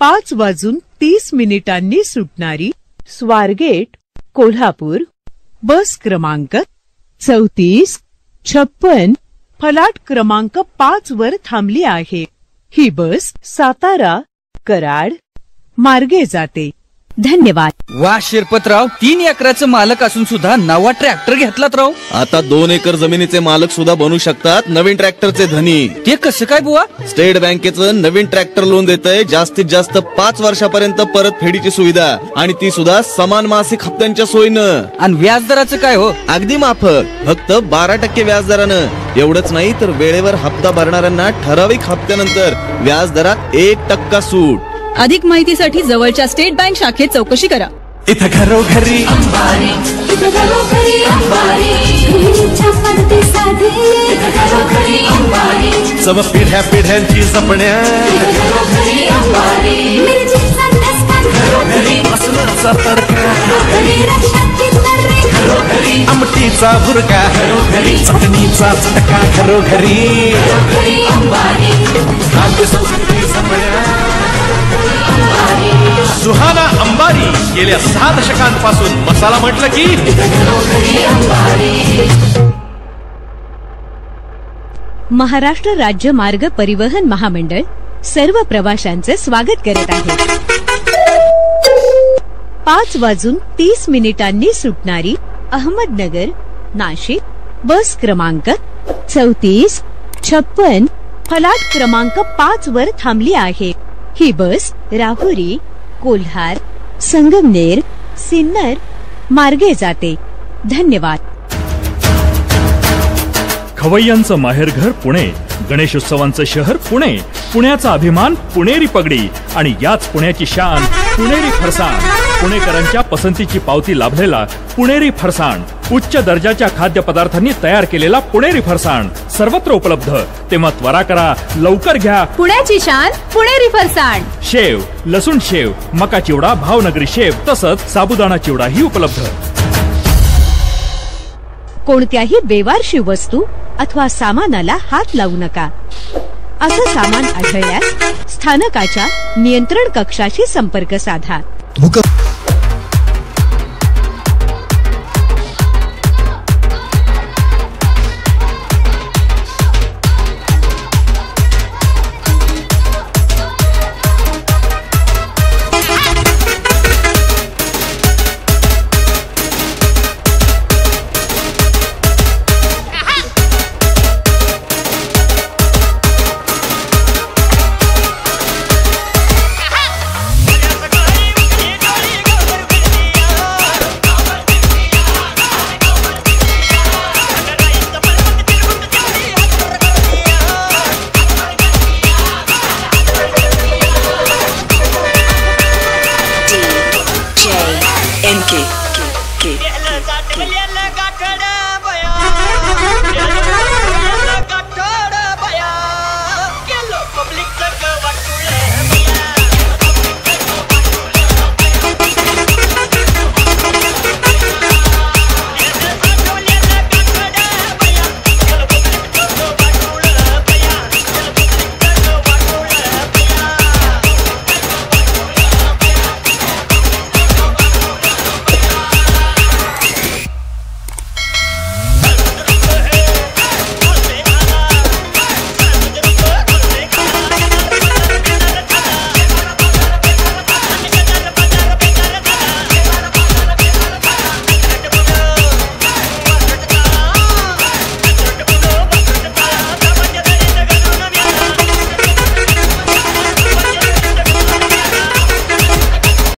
पाच वाजून तीस मिनिटांनी सुटणारी स्वारगेट कोल्हापूर बस क्रमांक चौतीस छप्पन फलाट क्रमांक पाच वर थांबली आहे. ही बस सातारा कराड मार्गे जाते. धन्यवाद. वा शिरपतराव तीन एकराचं मालक असून सुद्धा नवा ट्रॅक्टर घेतलात राव. आता दोन एकर जमिनीचे मालक सुद्धा बनू शकतात नवीन ट्रॅक्टरचे धनी. ते कसं काय बुवा? स्टेट बँकेचं नवीन ट्रॅक्टर लोन देत आहे जास्तीत जास्त पाच वर्षापर्यंत परत फेडीची सुविधा. आणि ती सुद्धा समान मासिक हप्त्यांच्या सोयीनं. आणि व्याजदराचं काय हो? अगदी माफक फक्त बारा टक्के व्याजदरानं. एवढंच नाही तर वेळेवर हप्ता भरणाऱ्यांना ठराविक हप्त्यानंतर व्याज दरात एक टक्का सूट. अधिक माहितीसाठी जवळच्या स्टेट बँक शाखेत चौकशी करा. इथं घरोघरी सव पिढ्या पिढ्यांची जपण्या. आमटीचा भुरका घरोघरी चटणीचा चटका. घरोघरी संस्कृती जपण्या. सुहाना अंबारी गेल्या सहा दशकांपासून मसाला म्हटलं की महाराष्ट्र राज्य मार्ग परिवहन महामंडळ सर्व प्रवाशांचे स्वागत करत आहे. पाच वाजून तीस मिनिटांनी सुटणारी अहमदनगर नाशिक बस क्रमांक चौतीस छप्पन फलाट क्रमांक पाच वर थांबली आहे. ही बस राहुरी कोल्हार संगमनेर सिन्नर मार्गे जाते. धन्यवाद. खवय्यांचं माहेरघर पुणे गणेशोत्सवांचं शहर पुणे पुण्याचा अभिमान पुणेरी पगडी आणि याच पुण्याची शान पुणेरी फरसाण पुणेकरांच्या पसंतीची पावती लाभलेला पुणेरी फरसाण. उच्च दर्जाच्या खाद्यपदार्थांनी तयार केलेला पुणेरी फरसाण. सर्वत्र उपलब्ध. तेव्हा त्वरा करा. लवकर घ्या. पुण्याची शान पुणेरी फरसाण. शेव लसूण शेव मका चिवडा भावनगरी शेव तसंच साबुदाणा चिवडाही उपलब्ध. कोणत्याही बेवारशी वस्तू अथवा सामानाला हात लावू नका. असं सामान आढळल्यास स्थानकाच्या नियंत्रण कक्षाशी संपर्क साधा. भूकंप के के के, के, के, के